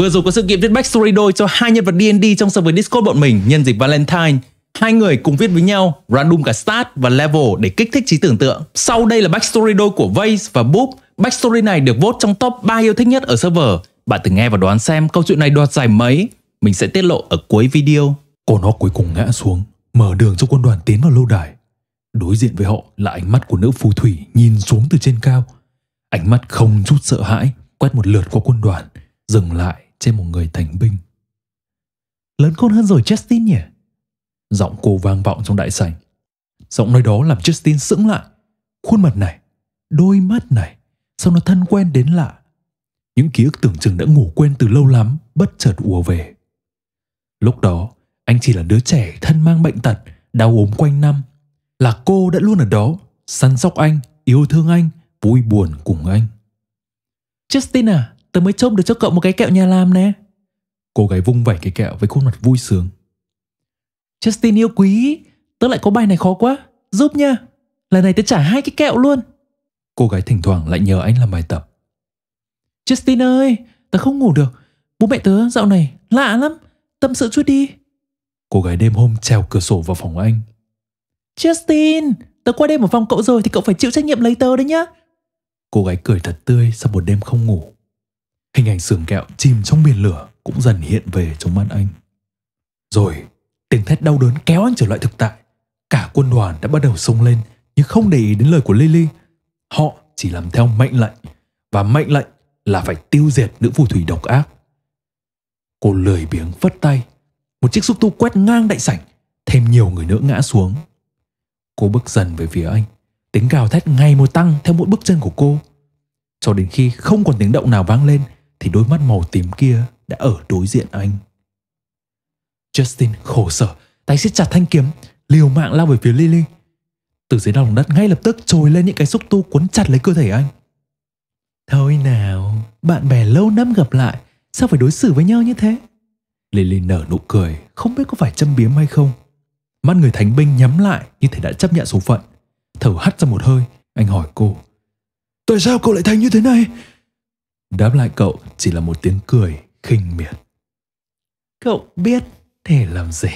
Vừa rồi có sự kiện viết backstory đôi cho hai nhân vật D&D trong server Discord bọn mình nhân dịp Valentine. Hai người cùng viết với nhau, random cả start và level để kích thích trí tưởng tượng. Sau đây là backstory đôi của Vase và Boop. Backstory này được vote trong top 3 yêu thích nhất ở server. Bạn thử nghe và đoán xem câu chuyện này đoạt giải mấy. Mình sẽ tiết lộ ở cuối video. Cô nó cuối cùng ngã xuống, mở đường cho quân đoàn tiến vào lâu đài. Đối diện với họ là ánh mắt của nữ phù thủy nhìn xuống từ trên cao. Ánh mắt không chút sợ hãi, quét một lượt qua quân đoàn, dừng lại trên một người thành binh. Lớn khôn hơn rồi Justin nhỉ? Giọng cô vang vọng trong đại sảnh. Giọng nói đó làm Justin sững lại. Khuôn mặt này, đôi mắt này, sao nó thân quen đến lạ. Những ký ức tưởng chừng đã ngủ quên từ lâu lắm, bất chợt ùa về. Lúc đó, anh chỉ là đứa trẻ thân mang bệnh tật, đau ốm quanh năm. Là cô đã luôn ở đó, săn sóc anh, yêu thương anh, vui buồn cùng anh. Justin à, tớ mới trông được cho cậu một cái kẹo nhà làm nè. Cô gái vung vẩy cái kẹo với khuôn mặt vui sướng. Justin yêu quý, tớ lại có bài này khó quá, giúp nha. Lần này tớ trả hai cái kẹo luôn. Cô gái thỉnh thoảng lại nhờ anh làm bài tập. Justin ơi, tớ không ngủ được. Bố mẹ tớ dạo này lạ lắm, tâm sự chút đi. Cô gái đêm hôm trèo cửa sổ vào phòng anh. Justin, tớ qua đêm ở phòng cậu rồi thì cậu phải chịu trách nhiệm lấy tớ đấy nhá. Cô gái cười thật tươi sau một đêm không ngủ. Hình ảnh sườn kẹo chìm trong biển lửa cũng dần hiện về trong mắt anh. Rồi, tiếng thét đau đớn kéo anh trở lại thực tại. Cả quân đoàn đã bắt đầu xông lên nhưng không để ý đến lời của Lily. Họ chỉ làm theo mệnh lệnh và mệnh lệnh là phải tiêu diệt nữ phù thủy độc ác. Cô lười biếng phất tay. Một chiếc xúc tu quét ngang đại sảnh, thêm nhiều người nữa ngã xuống. Cô bước dần về phía anh. Tiếng gào thét ngày một tăng theo mỗi bước chân của cô. Cho đến khi không còn tiếng động nào vang lên thì đôi mắt màu tím kia đã ở đối diện anh. Justin khổ sở, tay siết chặt thanh kiếm, liều mạng lao về phía Lily. Từ dưới lòng đất ngay lập tức trồi lên những cái xúc tu cuốn chặt lấy cơ thể anh. Thôi nào, bạn bè lâu năm gặp lại, sao phải đối xử với nhau như thế? Lily nở nụ cười, không biết có phải châm biếm hay không. Mắt người thánh binh nhắm lại như thể đã chấp nhận số phận. Thở hắt ra một hơi, anh hỏi cô. Tại sao cậu lại thành như thế này? Đáp lại cậu chỉ là một tiếng cười khinh miệt. Cậu biết để làm gì?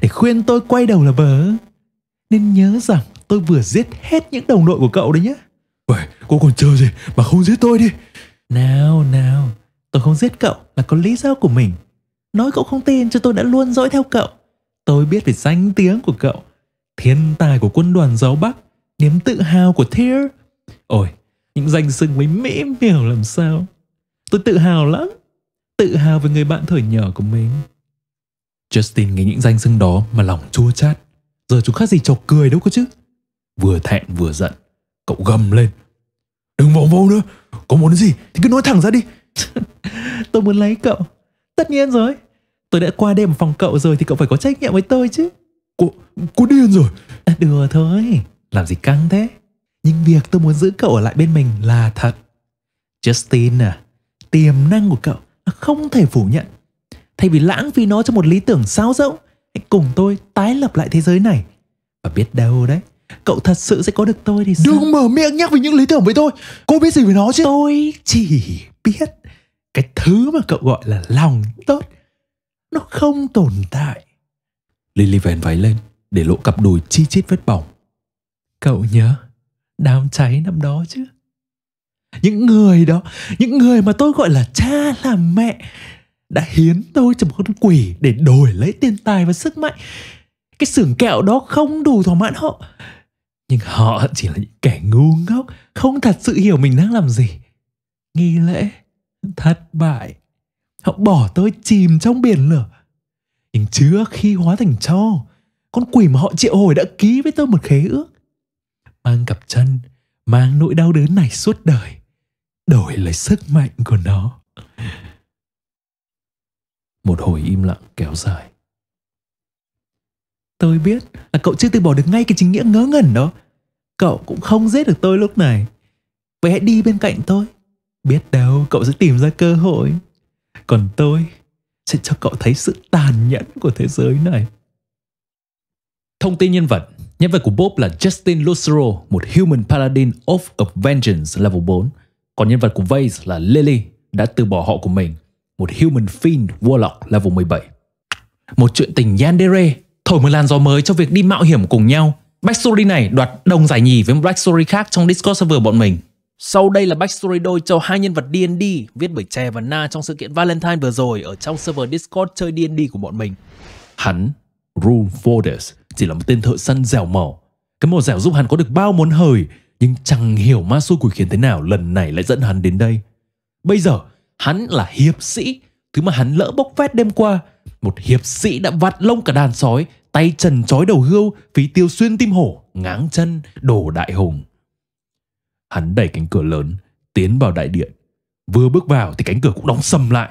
Để khuyên tôi quay đầu là bờ. Nên nhớ rằng tôi vừa giết hết những đồng đội của cậu đấy nhé. Vậy cô còn chờ gì mà không giết tôi đi. Nào nào, tôi không giết cậu là có lý do của mình. Nói cậu không tin cho tôi đã luôn dõi theo cậu. Tôi biết về danh tiếng của cậu. Thiên tài của quân đoàn giáo Bắc. Niềm tự hào của Thier. Ôi, những danh xưng mới mỹ miều làm sao. Tôi tự hào lắm. Tự hào về người bạn thời nhỏ của mình. Justin nghe những danh xưng đó mà lòng chua chát. Giờ chúng khác gì trò cười đâu cơ chứ. Vừa thẹn vừa giận. Cậu gầm lên. Đừng vòng vô nữa. Có muốn gì thì cứ nói thẳng ra đi. tôi muốn lấy cậu. Tất nhiên rồi. Tôi đã qua đêm ở phòng cậu rồi thì cậu phải có trách nhiệm với tôi chứ. Cô, cô điên rồi. À, đùa thôi. Làm gì căng thế. Nhưng việc tôi muốn giữ cậu ở lại bên mình là thật. Justin à, tiềm năng của cậu không thể phủ nhận. Thay vì lãng phí nó cho một lý tưởng sao rỗng, hãy cùng tôi tái lập lại thế giới này. Và biết đâu đấy, cậu thật sự sẽ có được tôi thì sao? Đừng mở miệng nhắc về những lý tưởng với tôi. Cô biết gì về nó chứ? Tôi chỉ biết cái thứ mà cậu gọi là lòng tốt nó không tồn tại. Lily vén váy lên để lộ cặp đùi chi chít vết bỏng. Cậu nhớ đám cháy năm đó chứ? Những người đó, những người mà tôi gọi là cha là mẹ đã hiến tôi cho một con quỷ để đổi lấy tiền tài và sức mạnh. Cái xưởng kẹo đó không đủ thỏa mãn họ. Nhưng họ chỉ là những kẻ ngu ngốc, không thật sự hiểu mình đang làm gì. Nghi lễ thất bại. Họ bỏ tôi chìm trong biển lửa. Nhưng trước khi hóa thành cho, con quỷ mà họ triệu hồi đã ký với tôi một khế ước. Mang cặp chân, mang nỗi đau đớn này suốt đời, đổi lấy sức mạnh của nó. Một hồi im lặng kéo dài. Tôi biết là cậu chưa từ bỏ được ngay cái chính nghĩa ngớ ngẩn đó. Cậu cũng không giết được tôi lúc này. Vậy hãy đi bên cạnh tôi. Biết đâu cậu sẽ tìm ra cơ hội. Còn tôi sẽ cho cậu thấy sự tàn nhẫn của thế giới này. Thông tin nhân vật Nhân vật của Bob là Justin Lucero, một Human Paladin of a Vengeance level 4. Còn nhân vật của Vase là Lily, đã từ bỏ họ của mình. một Human Fiend Warlock level 17. Một chuyện tình Yandere thổi một làn gió mới cho việc đi mạo hiểm cùng nhau. Backstory này đoạt đồng giải nhì với một backstory khác trong Discord server bọn mình. Sau đây là backstory đôi cho hai nhân vật D&D viết bởi Chè và Na trong sự kiện Valentine vừa rồi ở trong server Discord chơi D&D của bọn mình. Hắn, Rune Fordes, chỉ là một tên thợ săn dẻo mỏ. Cái mỏ dẻo giúp hắn có được bao món hời, nhưng chẳng hiểu ma xui quỷ khiến thế nào lần này lại dẫn hắn đến đây. Bây giờ, hắn là hiệp sĩ, thứ mà hắn lỡ bốc vét đêm qua. Một hiệp sĩ đã vặt lông cả đàn sói, tay trần trói đầu hươu, phí tiêu xuyên tim hổ, ngáng chân, đổ đại hùng. Hắn đẩy cánh cửa lớn, tiến vào đại điện. Vừa bước vào thì cánh cửa cũng đóng sầm lại.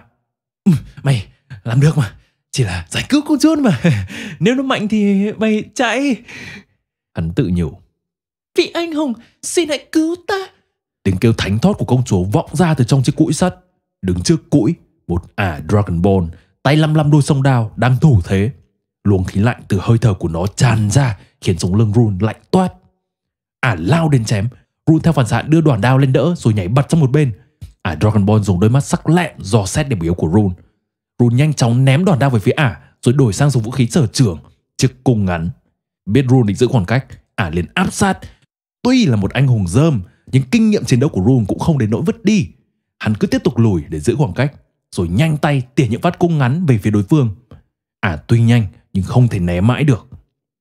Ừ, mày làm được mà, chỉ là giải cứu con chôn mà. Nếu nó mạnh thì mày chạy. Hắn tự nhủ. Vị anh hùng, xin hãy cứu ta. Tiếng kêu thánh thót của công chúa vọng ra từ trong chiếc cũi sắt. Đứng trước cũi, một ả Dragon Ball, tay lăm lăm đôi song đao đang thủ thế. Luồng khí lạnh từ hơi thở của nó tràn ra khiến sống lưng Rune lạnh toát. Ả lao đến chém, Rune theo phản xạ đưa đoàn đao lên đỡ rồi nhảy bật sang một bên. Ả Dragon Ball dùng đôi mắt sắc lẹm dò xét điểm yếu của Rune. Rune nhanh chóng ném đòn đao về phía Ả rồi đổi sang dùng vũ khí sở trường, chiếc cung ngắn. Biết Rune định giữ khoảng cách, Ả liền áp sát. Tuy là một anh hùng dơm, nhưng kinh nghiệm chiến đấu của Rune cũng không đến nỗi vứt đi. Hắn cứ tiếp tục lùi để giữ khoảng cách, rồi nhanh tay tỉa những phát cung ngắn về phía đối phương. Ả tuy nhanh nhưng không thể né mãi được.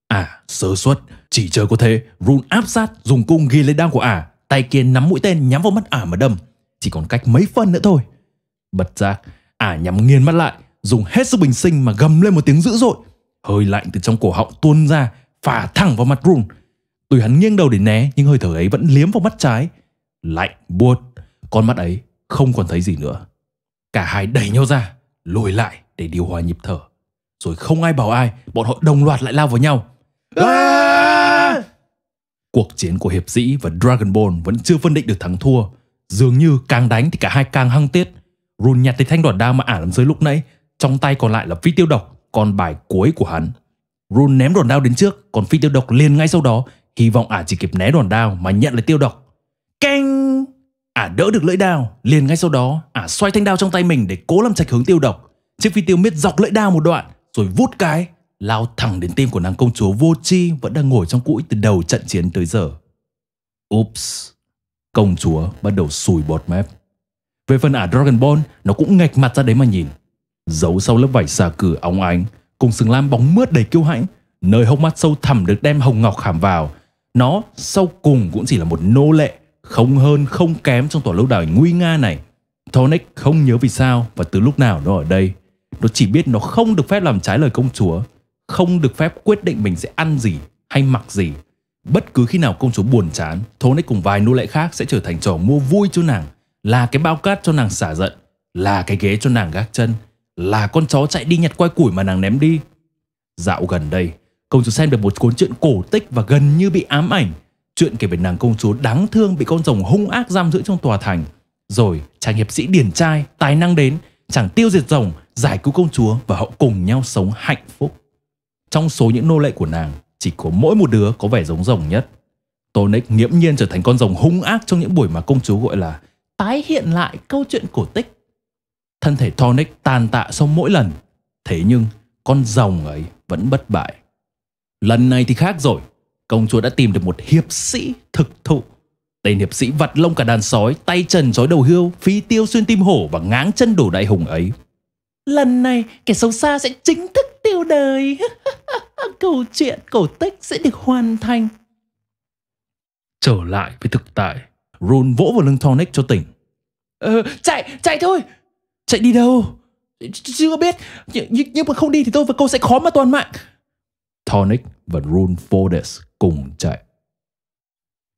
À, sơ suất, chỉ chờ có thế, Rune áp sát dùng cung ghi lấy đao của ả, tay kia nắm mũi tên nhắm vào mắt ả mà đâm. Chỉ còn cách mấy phân nữa thôi. Bật giác, ả nhắm nghiền mắt lại, dùng hết sức bình sinh mà gầm lên một tiếng dữ dội. Hơi lạnh từ trong cổ họng tuôn ra, phả thẳng vào mặt Rune. Tuy hắn nghiêng đầu để né, nhưng hơi thở ấy vẫn liếm vào mắt trái. Lạnh, buốt, con mắt ấy không còn thấy gì nữa. Cả hai đẩy nhau ra, lùi lại để điều hòa nhịp thở. Rồi không ai bảo ai, bọn họ đồng loạt lại lao vào nhau. À! Cuộc chiến của hiệp sĩ và Dragon Ball vẫn chưa phân định được thắng thua. Dường như càng đánh thì cả hai càng hăng tiết. Rune nhặt lấy thanh đoạn đao mà ả làm dưới lúc nãy, trong tay còn lại là phi tiêu độc, con bài cuối của hắn. Rune ném đòn đao đến trước, còn phi tiêu độc liền ngay sau đó, hy vọng ả chỉ kịp né đòn đao mà nhận lấy tiêu độc. Keng! Ả đỡ được lưỡi đao, liền ngay sau đó, ả xoay thanh đao trong tay mình để cố làm chạch hướng tiêu độc. Chiếc phi tiêu miết dọc lưỡi đao một đoạn, rồi vút cái, lao thẳng đến tim của nàng công chúa vô chi vẫn đang ngồi trong cũi từ đầu trận chiến tới giờ. Oops, công chúa bắt đầu sùi bọt mép. Về phần ả Dragon Ball, nó cũng ngạch mặt ra đấy mà nhìn. Giấu sau lớp vải xà cử óng ánh, cùng sừng lam bóng mướt đầy kiêu hãnh, nơi hốc mắt sâu thẳm được đem hồng ngọc khảm vào. Nó sau cùng cũng chỉ là một nô lệ, không hơn không kém trong tòa lâu đài nguy nga này. Tonic không nhớ vì sao và từ lúc nào nó ở đây. Nó chỉ biết nó không được phép làm trái lời công chúa, không được phép quyết định mình sẽ ăn gì hay mặc gì. Bất cứ khi nào công chúa buồn chán, Tonic cùng vài nô lệ khác sẽ trở thành trò mua vui cho nàng, là cái bao cát cho nàng xả giận, là cái ghế cho nàng gác chân, là con chó chạy đi nhặt quai củi mà nàng ném đi. Dạo gần đây, công chúa xem được một cuốn truyện cổ tích và gần như bị ám ảnh. Chuyện kể về nàng công chúa đáng thương bị con rồng hung ác giam giữ trong tòa thành. Rồi chàng hiệp sĩ điển trai, tài năng đến, chàng tiêu diệt rồng, giải cứu công chúa và họ cùng nhau sống hạnh phúc. Trong số những nô lệ của nàng, chỉ có mỗi một đứa có vẻ giống rồng nhất. Tonic nghiễm nhiên trở thành con rồng hung ác trong những buổi mà công chúa gọi là tái hiện lại câu chuyện cổ tích. Thân thể Tonic tàn tạ sau mỗi lần, thế nhưng con rồng ấy vẫn bất bại. Lần này thì khác rồi, công chúa đã tìm được một hiệp sĩ thực thụ. Tên hiệp sĩ vặt lông cả đàn sói, tay trần trói đầu hươu, phi tiêu xuyên tim hổ và ngáng chân đổ đại hùng ấy. Lần này kẻ xấu xa sẽ chính thức tiêu đời. Câu chuyện cổ tích sẽ được hoàn thành. Trở lại với thực tại, Rune vỗ vào lưng Tonic cho tỉnh. Ờ, chạy, chạy thôi. Chạy đi đâu? Chưa biết, nhưng, nhưng mà không đi thì tôi và cô sẽ khó mà toàn mạng. Tonic và Rune Fordes cùng chạy.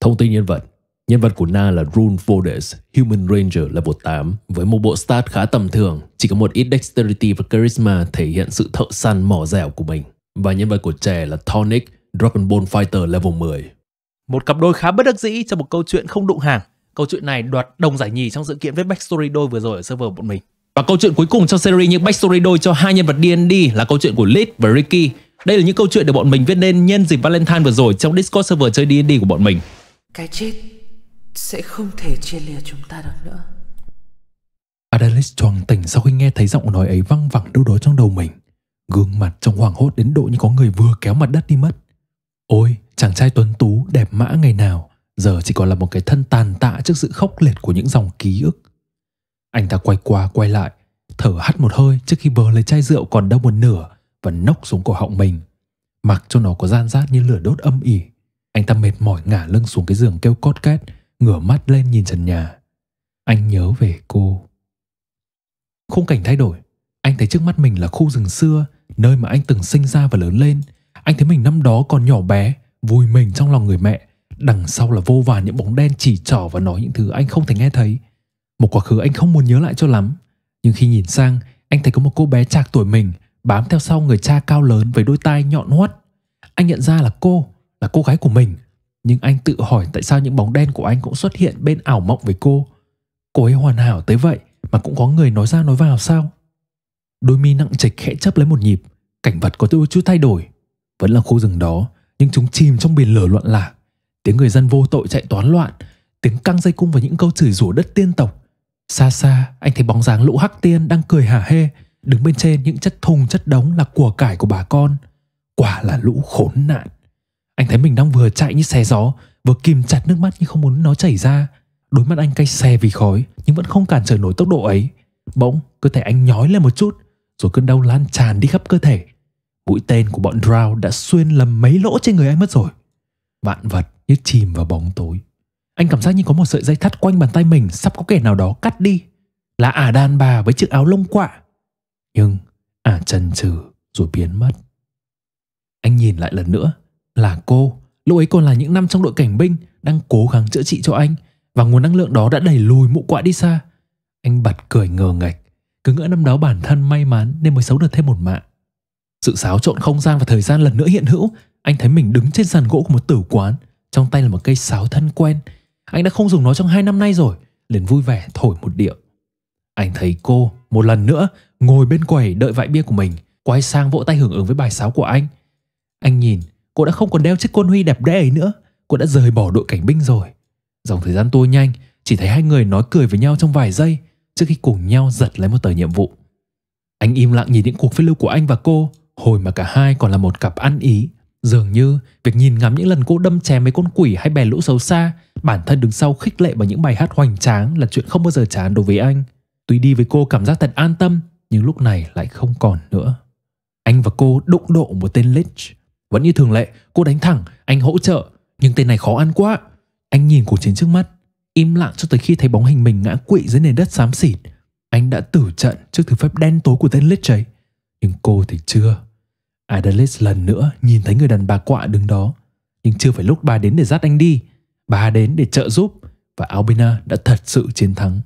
Thông tin nhân vật Nhân vật của Na là Rune Fordes, Human Ranger level 8, với một bộ stat khá tầm thường, chỉ có một ít dexterity và charisma thể hiện sự thợ săn mỏ dẻo của mình. Và nhân vật của trẻ là Tonic, Dragon Ball Fighter level 10. Một cặp đôi khá bất đắc dĩ trong một câu chuyện không đụng hàng. Câu chuyện này đoạt đồng giải nhì trong sự kiện với backstory đôi vừa rồi ở server bọn mình. Và câu chuyện cuối cùng trong series những backstory đôi cho hai nhân vật D&D là câu chuyện của Lid và Ricky. Đây là những câu chuyện được bọn mình viết nên nhân dịp Valentine vừa rồi trong Discord server chơi D&D của bọn mình. Cái chết sẽ không thể chia lìa chúng ta được nữa Adalis choàng tỉnh sau khi nghe thấy giọng nói ấy văng vẳng đâu đó trong đầu mình. Gương mặt trong hoảng hốt đến độ như có người vừa kéo mặt đất đi mất. Ôi, chàng trai tuấn tú đẹp mã ngày nào, giờ chỉ còn là một cái thân tàn tạ trước sự khốc liệt của những dòng ký ức. Anh ta quay qua quay lại, thở hắt một hơi trước khi bờ lấy chai rượu còn đâu một nửa và nốc xuống cổ họng mình. Mặc cho nó có gian rát như lửa đốt âm ỉ. Anh ta mệt mỏi ngả lưng xuống cái giường kêu cót két, ngửa mắt lên nhìn trần nhà. Anh nhớ về cô. Khung cảnh thay đổi, anh thấy trước mắt mình là khu rừng xưa, nơi mà anh từng sinh ra và lớn lên. Anh thấy mình năm đó còn nhỏ bé, vui mình trong lòng người mẹ. Đằng sau là vô vàn những bóng đen chỉ trỏ và nói những thứ anh không thể nghe thấy. Một quá khứ anh không muốn nhớ lại cho lắm. Nhưng khi nhìn sang, anh thấy có một cô bé trạc tuổi mình bám theo sau người cha cao lớn với đôi tai nhọn hoắt. Anh nhận ra là cô, là cô gái của mình. Nhưng anh tự hỏi tại sao những bóng đen của anh cũng xuất hiện bên ảo mộng với cô. Cô ấy hoàn hảo tới vậy mà cũng có người nói ra nói vào sao? Đôi mi nặng trịch khẽ chấp lấy một nhịp, cảnh vật có đôi chút thay đổi. Vẫn là khu rừng đó, nhưng chúng chìm trong biển lửa loạn lạc. Tiếng người dân vô tội chạy toán loạn, tiếng căng dây cung và những câu chửi rủa đất tiên tộc. Xa xa, anh thấy bóng dáng lũ hắc tiên đang cười hả hê, đứng bên trên những chất thùng chất đống là của cải của bà con. Quả là lũ khốn nạn. Anh thấy mình đang vừa chạy như xe gió, vừa kìm chặt nước mắt nhưng không muốn nó chảy ra. Đôi mắt anh cay xe vì khói, nhưng vẫn không cản trở nổi tốc độ ấy. Bỗng, cơ thể anh nhói lên một chút, rồi cơn đau lan tràn đi khắp cơ thể. Mũi tên của bọn Drow đã xuyên lầm mấy lỗ trên người anh mất rồi. Vạn vật như chìm vào bóng tối. Anh cảm giác như có một sợi dây thắt quanh bàn tay mình sắp có kẻ nào đó cắt đi. Là ả đàn bà với chiếc áo lông quạ. Nhưng ả chần chừ rồi biến mất. Anh nhìn lại lần nữa là cô. Lúc ấy còn là những năm trong đội cảnh binh đang cố gắng chữa trị cho anh và nguồn năng lượng đó đã đẩy lùi mụ quạ đi xa. Anh bật cười ngờ ngạch, cứ ngỡ năm đó bản thân may mắn nên mới sống được thêm một mạng. Sự xáo trộn không gian và thời gian lần nữa hiện hữu, anh thấy mình đứng trên sàn gỗ của một tử quán, trong tay là một cây sáo thân quen. Anh đã không dùng nó trong hai năm nay rồi, liền vui vẻ thổi một điệu. Anh thấy cô một lần nữa ngồi bên quầy đợi vại bia của mình, quay sang vỗ tay hưởng ứng với bài sáo của anh. Anh nhìn, cô đã không còn đeo chiếc côn huy đẹp đẽ ấy nữa, cô đã rời bỏ đội cảnh binh rồi. Dòng thời gian tua nhanh, chỉ thấy hai người nói cười với nhau trong vài giây trước khi cùng nhau giật lấy một tờ nhiệm vụ. Anh im lặng nhìn những cuộc phiêu lưu của anh và cô, hồi mà cả hai còn là một cặp ăn ý. Dường như việc nhìn ngắm những lần cô đâm chém mấy con quỷ hay bè lũ xấu xa, bản thân đứng sau khích lệ bằng những bài hát hoành tráng là chuyện không bao giờ chán đối với anh. Tuy đi với cô cảm giác thật an tâm, nhưng lúc này lại không còn nữa. Anh và cô đụng độ một tên Lich. Vẫn như thường lệ, cô đánh thẳng, anh hỗ trợ, nhưng tên này khó ăn quá. Anh nhìn cuộc chiến trước mắt, im lặng cho tới khi thấy bóng hình mình ngã quỵ dưới nền đất xám xịt. Anh đã tử trận trước thứ phép đen tối của tên Lich ấy. Nhưng cô thì chưa. Adelis lần nữa nhìn thấy người đàn bà quạ đứng đó. Nhưng chưa phải lúc bà đến để dắt anh đi. Bà đến để trợ giúp và Albina đã thật sự chiến thắng.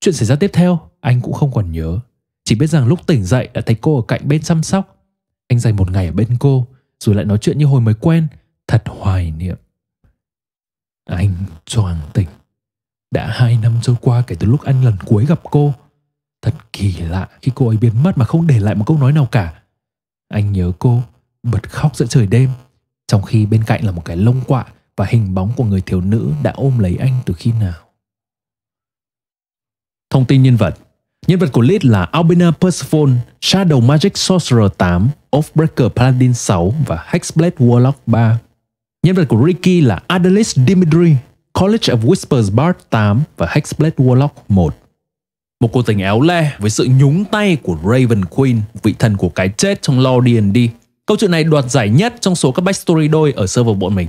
Chuyện xảy ra tiếp theo, anh cũng không còn nhớ. Chỉ biết rằng lúc tỉnh dậy đã thấy cô ở cạnh bên chăm sóc. Anh dành một ngày ở bên cô, rồi lại nói chuyện như hồi mới quen, thật hoài niệm. Anh choàng tỉnh. Đã hai năm trôi qua kể từ lúc anh lần cuối gặp cô. Thật kỳ lạ khi cô ấy biến mất mà không để lại một câu nói nào cả. Anh nhớ cô, bật khóc giữa trời đêm, trong khi bên cạnh là một cái lông quạ và hình bóng của người thiếu nữ đã ôm lấy anh từ khi nào. Thông tin nhân vật Nhân vật của lead là Albina Persephone, Shadow Magic Sorcerer 8, Offbreaker Paladin 6 và Hexblade Warlock 3. Nhân vật của Ricky là Adelis Dimitri, College of Whispers Bard 8 và Hexblade Warlock 1. Một cuộc tình éo le với sự nhúng tay của Raven Queen, vị thần của cái chết trong lore D&D. Câu chuyện này đoạt giải nhất trong số các backstory đôi ở server bọn mình.